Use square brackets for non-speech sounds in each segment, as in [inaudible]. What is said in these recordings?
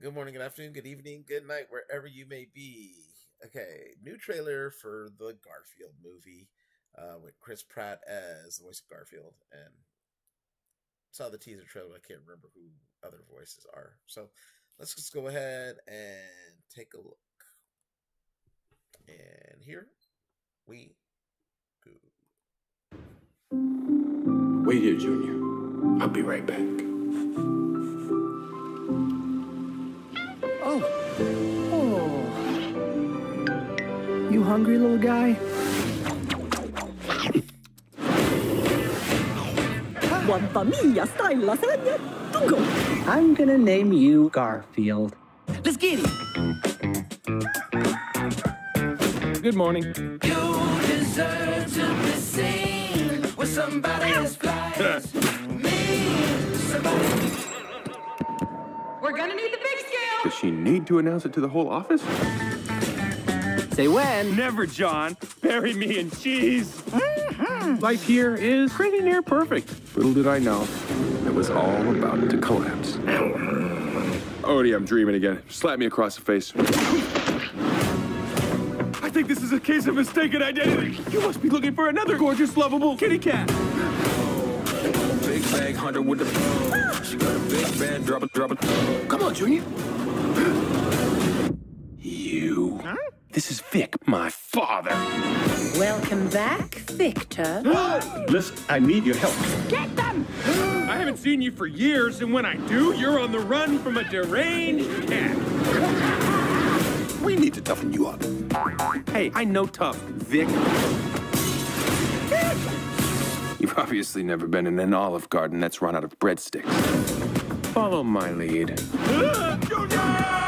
Good morning, good afternoon, good evening, good night, wherever you may be. Okay, new trailer for the Garfield movie uh, with Chris Pratt as the voice of Garfield. And saw the teaser trailer, I can't remember who other voices are. So let's just go ahead and take a look. And here we go. Wait here, Junior. I'll be right back. Hungry, little guy? One famiglia style lasagna to go. I'm gonna name you Garfield. Let's get it. Good morning. You deserve to be seen with somebody as fly as me. Somebody. We're gonna need the big scale. Does she need to announce it to the whole office? Say when. Never, Jon. Bury me in cheese. Mm-hmm. Life here is pretty near perfect. Little did I know, it was all about to collapse. Oh, Odie, I'm dreaming again. Slap me across the face. I think this is a case of mistaken identity. You must be looking for another gorgeous, lovable kitty cat. Big bag hunter with the She got a big bad drop it, drop it. Come on, Junior. This is Vic, my father. Welcome back, Victor. [gasps] Listen, I need your help. Get them! I haven't seen you for years, and when I do, you're on the run from a deranged cat. [laughs] We need to toughen you up. Hey, I know tough, Vic. You've obviously never been in an olive garden that's run out of breadsticks. Follow my lead. [gasps]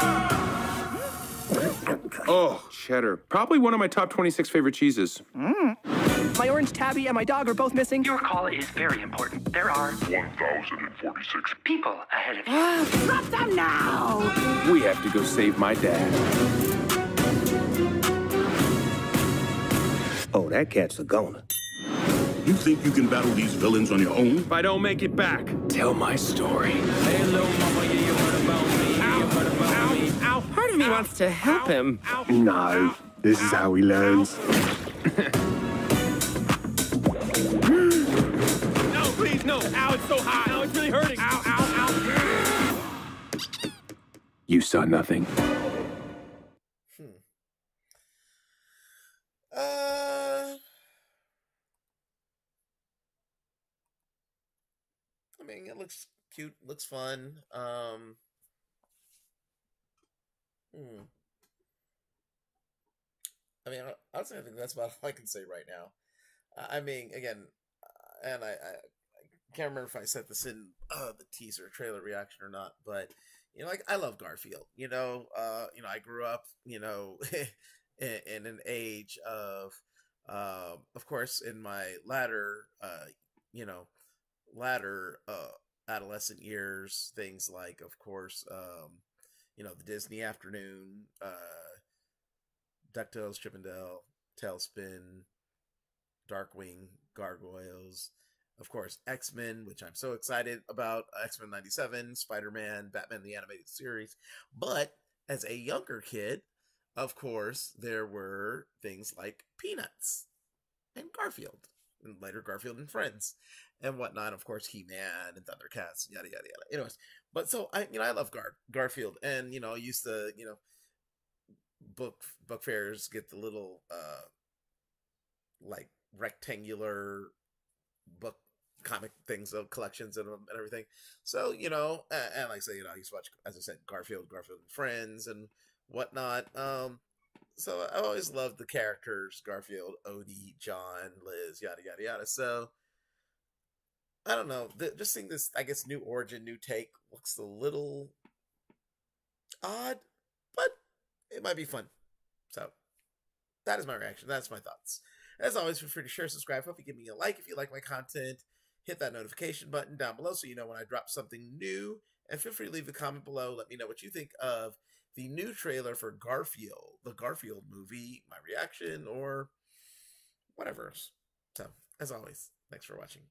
Oh, cheddar. Probably one of my top 26 favorite cheeses. Mm. My orange tabby and my dog are both missing. Your call is very important. There are 1,046 people ahead of you. [gasps] Drop them now! We have to go save my dad. Oh, that cat's a goner. You think you can battle these villains on your own? If I don't make it back. Tell my story. Hey, little mama, yeah, you heard about me. Ow, You heard about me. ow, ow. Part of me wants to help him. No, this is how he learns. [gasps] No, please, no. Ow, it's so hot. Ow, it's really hurting. Ow, ow, ow. You saw nothing. Hmm. Uh, I mean, it looks cute, looks fun. Um, hmm. I mean, I, honestly, I think that's about all I can say right now. I mean, again, uh, and I, I, I can't remember if I said this in uh, the teaser trailer reaction or not, but you know, like I love Garfield. You know, uh, you know, I grew up, you know, [laughs] in, in an age of, um, of course, in my latter, uh, you know, latter uh, adolescent years, things like, of course, um, you know, the Disney Afternoon, uh, DuckTales, Chippendale, TaleSpin, Darkwing, Gargoyles, of course, X Men, which I'm so excited about, X Men 97, Spider Man, Batman the Animated Series. But as a younger kid, of course, there were things like Peanuts and Garfield, and later Garfield and Friends and whatnot. Of course, He Man and Thundercats, yada yada yada. Anyways, but so I, you know, I love Gar- Garfield, and you know, I used to, you know, book book fairs get the little uh like rectangular book comic things of collections and, and everything. So you know, and, and like I say, you know, to watch, as I said, Garfield, Garfield and Friends, and whatnot. Um, so I always loved the characters: Garfield, Odie, Jon, Liz, yada yada yada. So I don't know. Just seeing this, I guess, new origin, new take looks a little odd, but it might be fun. So that is my reaction. That's my thoughts. As always, feel free to share, subscribe. Hope you give me a like if you like my content. Hit that notification button down below so you know when I drop something new. And feel free to leave a comment below. Let me know what you think of the new trailer for Garfield, the Garfield movie, my reaction, or whatever. So, as always, thanks for watching.